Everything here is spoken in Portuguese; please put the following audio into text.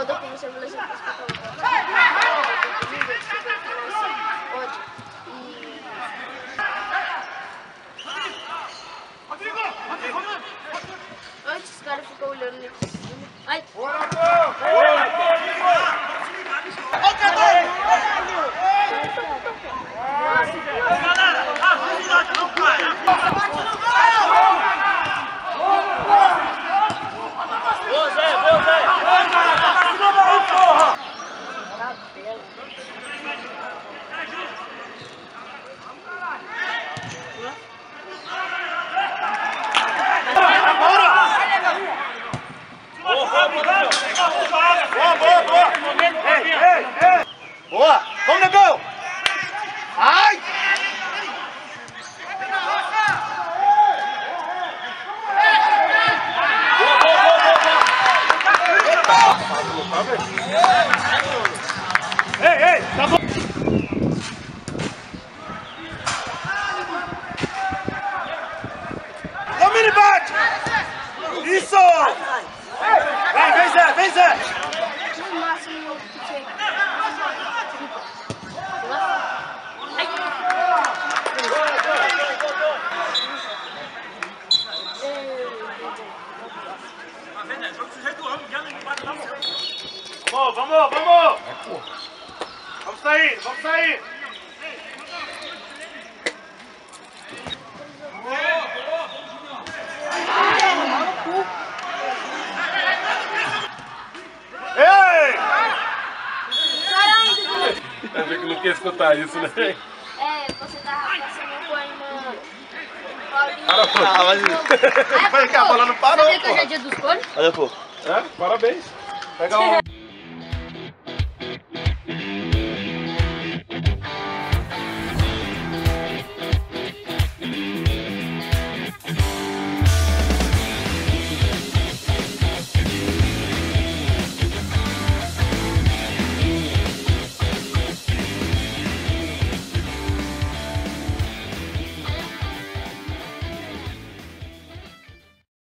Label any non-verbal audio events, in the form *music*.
Quando eu comecei a violência, eu? E... Antes os caras ficam olhando ali. Ai! Boa, boa, boa! Ei, ei, ei! Boa! Vamos, negão! Ai! Ei, ei, tá bom! Domine bate! Isso! Vincent, Vincent! vamos, vamos! Vamos sair, vamos sair! A gente não quer escutar isso, né? É, você tava passando um poema. Ah, mas... Vai *laughs* que a bola não parou, Sabia que hoje é pô. dia dos cones? Olha, pô. É, parabéns. Pega um *laughs*